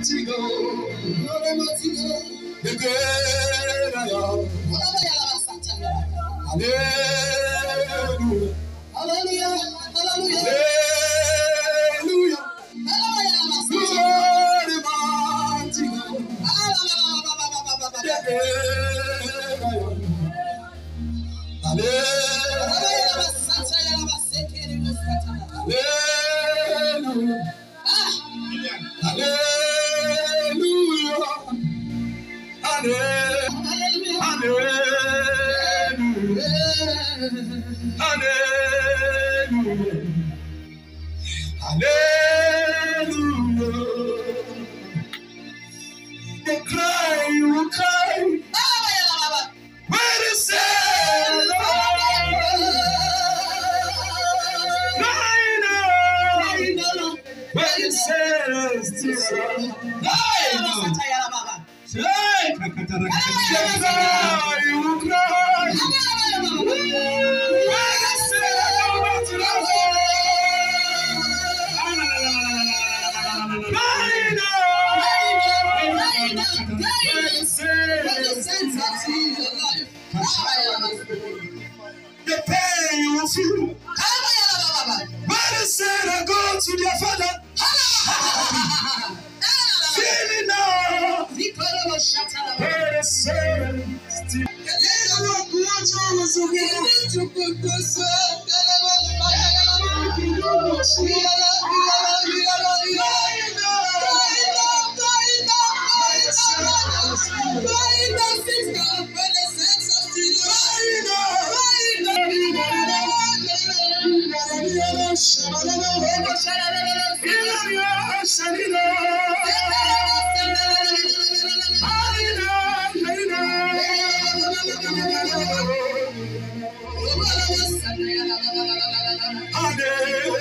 mighty God. You're the great I am. Hallelujah. Hallelujah. Hallelujah. Hallelujah. Hallelujah. Hallelujah. The pain you will feel. Where they said I go to their father. Shalom, shalom, Ade.